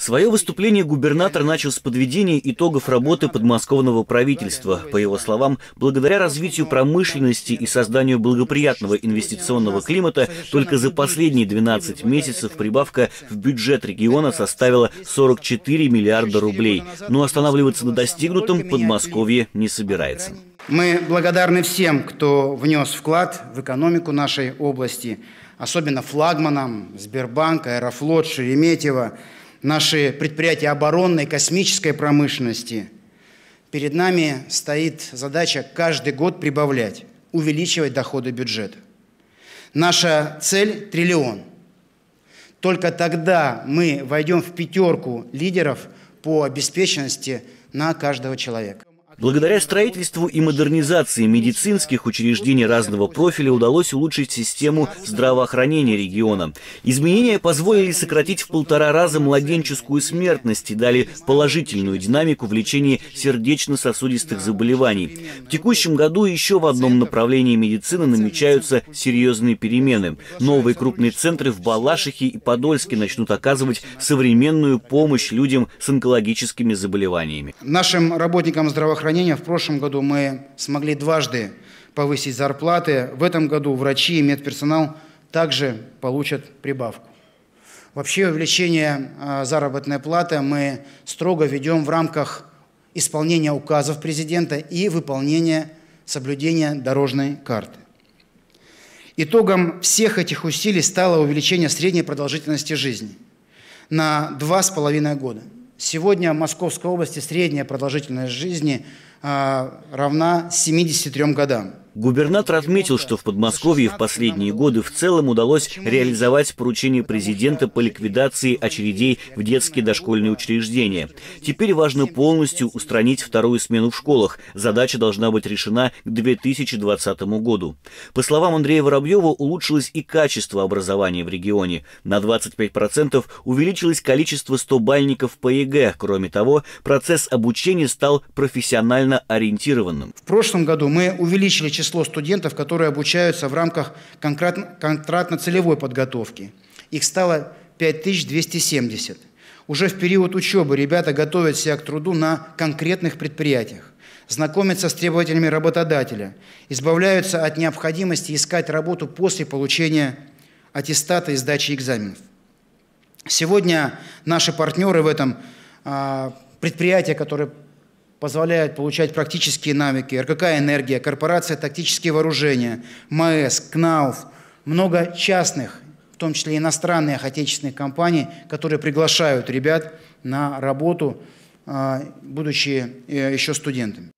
Свое выступление губернатор начал с подведения итогов работы подмосковного правительства. По его словам, благодаря развитию промышленности и созданию благоприятного инвестиционного климата, только за последние 12 месяцев прибавка в бюджет региона составила 44 миллиарда рублей. Но останавливаться на достигнутом Подмосковье не собирается. Мы благодарны всем, кто внес вклад в экономику нашей области, особенно флагманам Сбербанк, Аэрофлот, Шереметьево, наши предприятия оборонной, космической промышленности. Перед нами стоит задача каждый год прибавлять, увеличивать доходы бюджета. Наша цель – триллион. Только тогда мы войдем в пятерку лидеров по обеспеченности на каждого человека. Благодаря строительству и модернизации медицинских учреждений разного профиля удалось улучшить систему здравоохранения региона. Изменения позволили сократить в полтора раза младенческую смертность и дали положительную динамику в лечении сердечно-сосудистых заболеваний. В текущем году еще в одном направлении медицины намечаются серьезные перемены. Новые крупные центры в Балашихе и Подольске начнут оказывать современную помощь людям с онкологическими заболеваниями. Нашим работникам здравоохранения здравоохранения в прошлом году мы смогли дважды повысить зарплаты. В этом году врачи и медперсонал также получат прибавку. Вообще увеличение а, заработной платы мы строго ведем в рамках исполнения указов президента и выполнения соблюдения дорожной карты. Итогом всех этих усилий стало увеличение средней продолжительности жизни на два с половиной года – Сегодня в Московской области средняя продолжительность жизни а, равна 73 годам. Губернатор отметил, что в Подмосковье в последние годы в целом удалось реализовать поручение президента по ликвидации очередей в детские дошкольные учреждения. Теперь важно полностью устранить вторую смену в школах. Задача должна быть решена к 2020 году. По словам Андрея Воробьева, улучшилось и качество образования в регионе. На 25% увеличилось количество 100-бальников по ЕГЭ. Кроме того, процесс обучения стал профессионально ориентированным. В прошлом году мы увеличили число студентов, которые обучаются в рамках контрактно-целевой подготовки. Их стало 5270. Уже в период учебы ребята готовят себя к труду на конкретных предприятиях, знакомятся с требователями работодателя, избавляются от необходимости искать работу после получения аттестата и сдачи экзаменов. Сегодня наши партнеры в этом а, предприятия, которые позволяют получать практические навыки, РКК «Энергия», корпорация «Тактические вооружения», МАЭС, КНАУФ, много частных, в том числе иностранных отечественных компаний, которые приглашают ребят на работу, а, будучи э, еще студентами.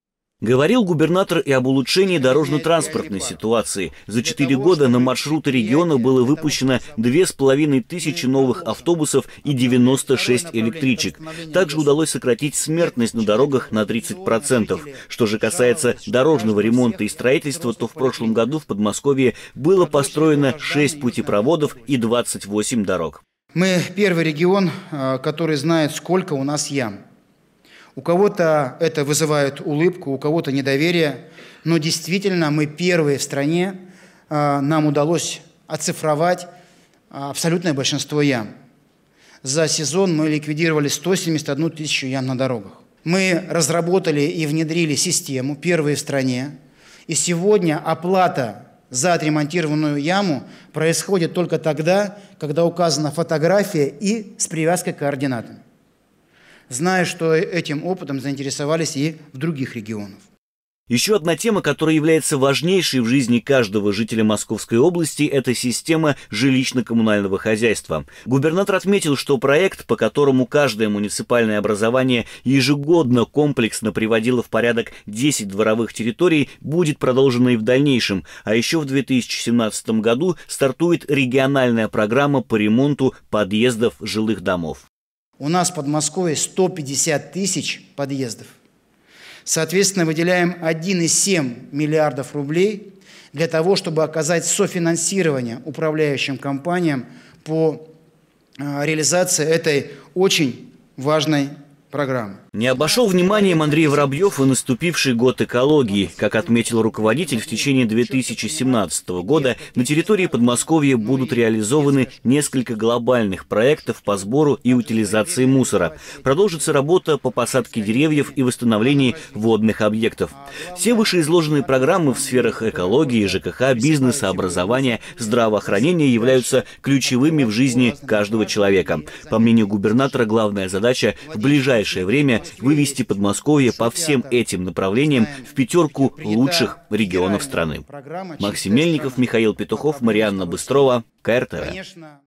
Говорил губернатор и об улучшении дорожно-транспортной ситуации. За четыре года на маршруты региона было выпущено две с половиной тысячи новых автобусов и 96 электричек. Также удалось сократить смертность на дорогах на 30%. Что же касается дорожного ремонта и строительства, то в прошлом году в Подмосковье было построено 6 путепроводов и 28 дорог. Мы первый регион, а, который знает, сколько у нас ям. У кого-то это вызывает улыбку, у кого-то недоверие, но действительно мы первые в стране, а, нам удалось оцифровать а, абсолютное большинство ям. За сезон мы ликвидировали 171 тысячу ям на дорогах. Мы разработали и внедрили систему, первые в стране, и сегодня оплата за отремонтированную яму происходит только тогда, когда указана фотография и с привязкой к координатам зная, что этим опытом заинтересовались и в других регионах. Еще одна тема, которая является важнейшей в жизни каждого жителя Московской области, это система жилищно-коммунального хозяйства. Губернатор отметил, что проект, по которому каждое муниципальное образование ежегодно комплексно приводило в порядок 10 дворовых территорий, будет продолжено и в дальнейшем. А еще в 2017 году стартует региональная программа по ремонту подъездов жилых домов. У нас в Подмосковье 150 тысяч подъездов. Соответственно, выделяем 1,7 миллиардов рублей для того, чтобы оказать софинансирование управляющим компаниям по а, реализации этой очень важной программы. Не обошел вниманием Андрей Воробьев и наступивший год экологии. Как отметил руководитель, в течение 2017 года на территории Подмосковья будут реализованы несколько глобальных проектов по сбору и утилизации мусора. Продолжится работа по посадке деревьев и восстановлении водных объектов. Все вышеизложенные программы в сферах экологии, ЖКХ, бизнеса, образования, здравоохранения являются ключевыми в жизни каждого человека. По мнению губернатора, главная задача в ближайшее время вывести Подмосковье по всем этим направлениям в пятерку лучших регионов страны. Максим Мельников, Михаил Петухов, Марианна Быстрова, КРТВ.